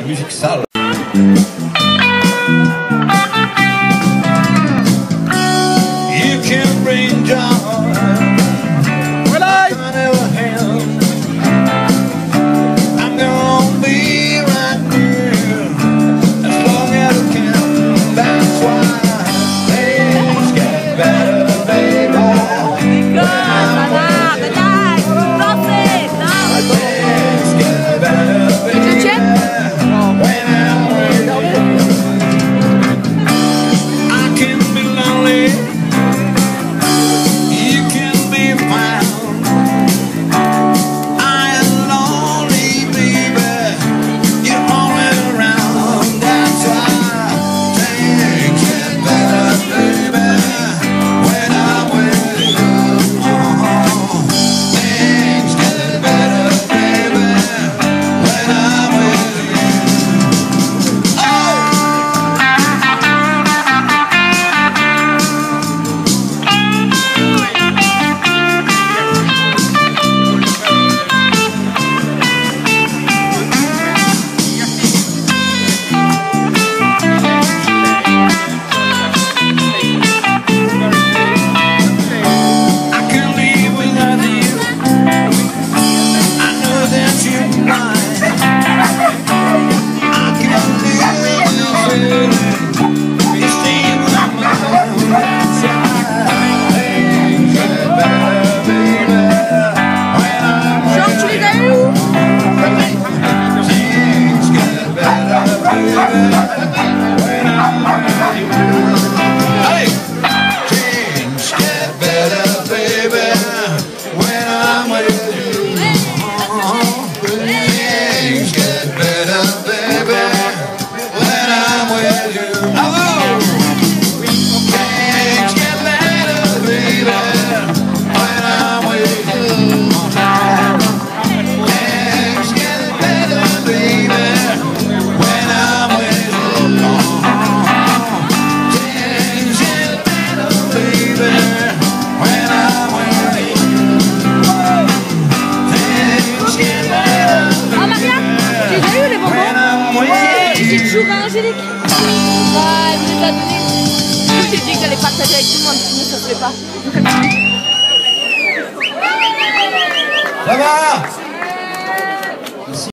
Music Salon. Bonjour à Angélique. Ah, elle voulait te la donner. Du j'ai dit que j'allais partager avec tout le monde, mais ça se fait pas. Ça va